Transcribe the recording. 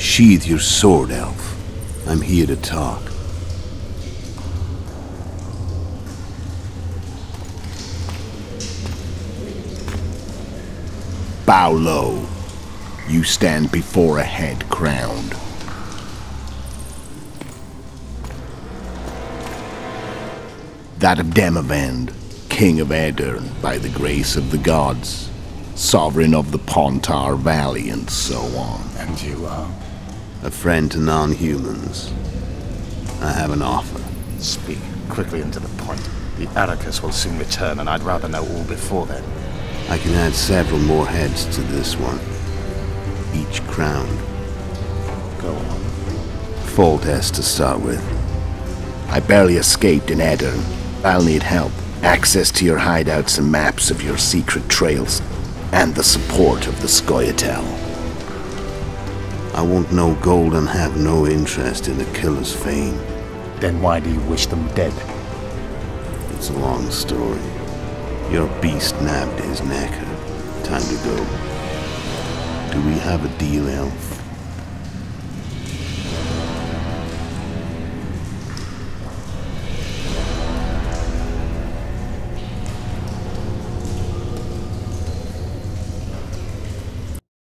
Sheathe your sword, Elf. I'm here to talk. Bow low. You stand before a head crowned. That of Demavend, King of Aedirn by the grace of the gods, sovereign of the Pontar Valley, and so on. And you are? A friend to non-humans. I have an offer. Speak quickly and to the point. The Arrakis will soon return, and I'd rather know all before then. I can add several more heads to this one. Each crowned. Go on. Foltest to start with. I barely escaped in Aedirn. I'll need help. Access to your hideouts and maps of your secret trails. And the support of the Scoia'tael. I want no gold and have no interest in the killer's fame. Then why do you wish them dead? It's a long story. Your beast nabbed his neck. Time to go. Do we have a deal, Elf?